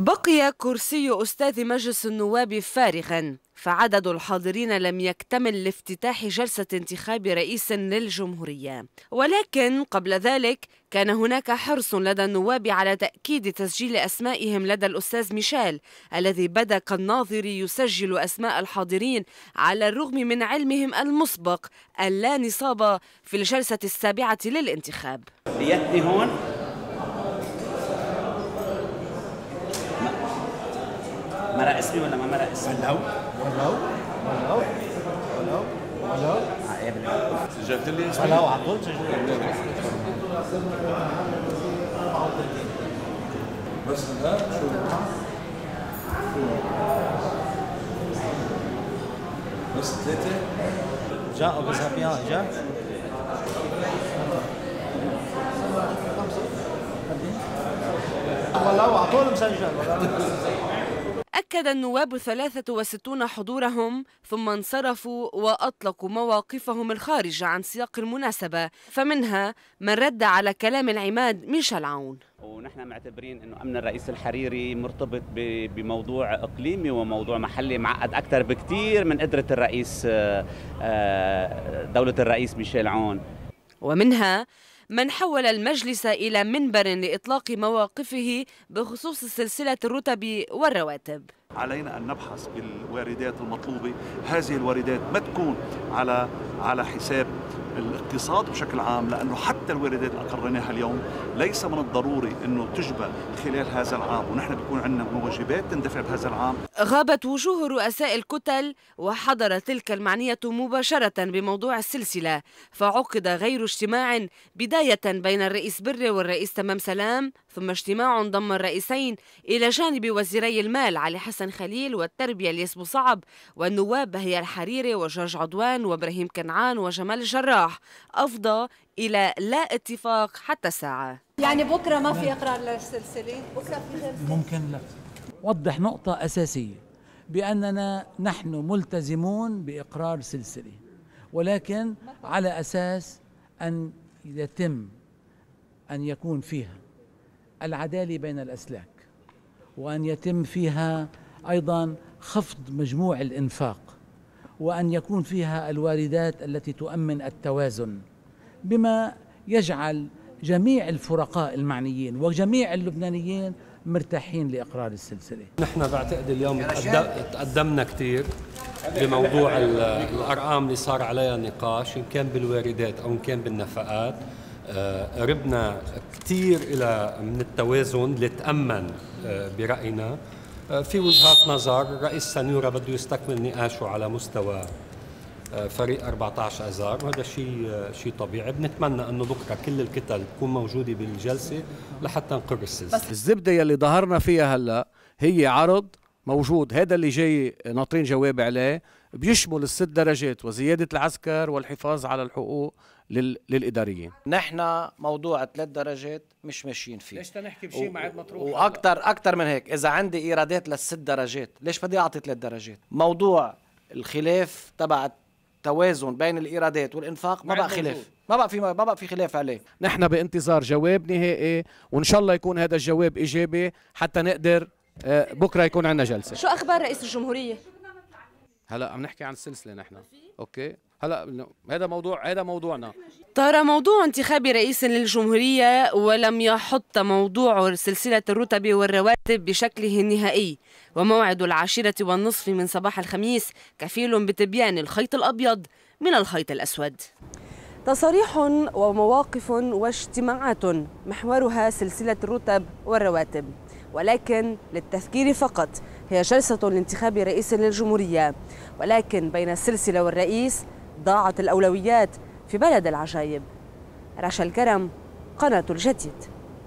بقي كرسي أستاذ مجلس النواب فارغا فعدد الحاضرين لم يكتمل لافتتاح جلسة انتخاب رئيس للجمهورية. ولكن قبل ذلك كان هناك حرص لدى النواب على تأكيد تسجيل أسمائهم لدى الأستاذ ميشيل الذي بدأ كالناظر يسجل أسماء الحاضرين على الرغم من علمهم المسبق اللا نصاب في الجلسة السابعة للانتخاب. هون مرق اسمي ولا ما مرق اسمي؟ ولو ولو ولو ولو ولو سجلت لي اسمي؟ ولو على طول سجلت بس ها شو؟ بس ثلاثة جاء أبو زهبيان جاء. ولو على طول مسجل. ولو أكد النواب الثلاثة وستون حضورهم ثم انصرفوا وأطلقوا مواقفهم الخارجة عن سياق المناسبة. فمنها من رد على كلام العماد ميشيل عون. ونحن معتبرين إنه أمن الرئيس الحريري مرتبط ب- بموضوع إقليمي وموضوع محلي معقد أكثر بكثير من قدرة الرئيس آه، آه، دولة الرئيس ميشيل عون. ومنها من حول المجلس إلى منبر لإطلاق مواقفه بخصوص سلسلة الرتب والرواتب. علينا أن نبحث بالواردات المطلوبة، هذه الواردات ما تكون على على حساب الاقتصاد بشكل عام لأنه حتى الواردات اللي اقرناها اليوم ليس من الضروري إنه تجبى خلال هذا العام ونحن بيكون عندنا واجبات تندفع بهذا العام. غابت وجوه رؤساء الكتل وحضر تلك المعنية مباشرة بموضوع السلسلة فعقد غير اجتماع بداية بين الرئيس بري والرئيس تمام سلام ثم اجتماع ضم الرئيسين إلى جانب وزيري المال علي حسن. خليل والتربية الياس بوصعب والنواب بهي الحريري وجورج عدوان وإبراهيم كنعان وجمال الجراح. أفضى إلى لا اتفاق حتى الساعة يعني بكرة ما في إقرار للسلسلة؟ بكرة في ممكن لا. وضح نقطة أساسية بأننا نحن ملتزمون بإقرار سلسلة ولكن على أساس أن يتم أن يكون فيها العدالة بين الأسلاك وأن يتم فيها أيضا خفض مجموع الإنفاق وأن يكون فيها الواردات التي تؤمن التوازن بما يجعل جميع الفرقاء المعنيين وجميع اللبنانيين مرتاحين لإقرار السلسلة. نحن بعتقد اليوم تقد- تقدمنا كثير بموضوع ال- الأرقام اللي صار عليها نقاش إن كان بالواردات أو إن كان بالنفقات. آه، قربنا كثير إلى من التوازن اللي تأمن آه، برأينا. في وجهات نظر الرئيس سنيورة بده يستكمل نقاشه على مستوى آه، فريق 14 اذار وهذا شيء آه، شيء طبيعي. بنتمنى أنه بكرة كل الكتل تكون موجودة بالجلسة لحتى نقر السلسلة. الزبدة يلي ظهرنا فيها هلأ هي عرض موجود. هذا اللي جاي ناطرين جواب عليه. بيشمل الست درجات وزيادة العسكر والحفاظ على الحقوق لل... للإداريين. نحن موضوع ثلاث درجات مش ماشيين فيه. ليش تنحكي بشيء ما عاد مطروح؟ وأكثر أكثر من هيك. إذا عندي إيرادات للست درجات ليش بدي أعطي ثلاث درجات؟ موضوع الخلاف تبع التوازن بين الإيرادات والإنفاق ما بقى خلاف. موجود. ما بقى في ما بقى في خلاف عليه. نحن بانتظار جواب نهائي وإن شاء الله يكون هذا الجواب إيجابي حتى نقدر آه، بكرة يكون عندنا جلسة. شو أخبار رئيس الجمهورية؟ هلا عم نحكي عن السلسله نحن. أوكي. هلا هذا موضوع هذا موضوعنا. طار موضوع انتخاب رئيس للجمهورية ولم يحط موضوع سلسلة الرتب والرواتب بشكله النهائي. وموعد العاشرة والنصف من صباح الخميس كفيل بتبيان الخيط الأبيض من الخيط الأسود. تصاريح ومواقف واجتماعات محورها سلسلة الرتب والرواتب ولكن للتذكير فقط. هي جلسة لانتخاب رئيس للجمهورية. ولكن بين السلسلة والرئيس ضاعت الأولويات في بلد العجائب رشا الكرم قناة الجديد.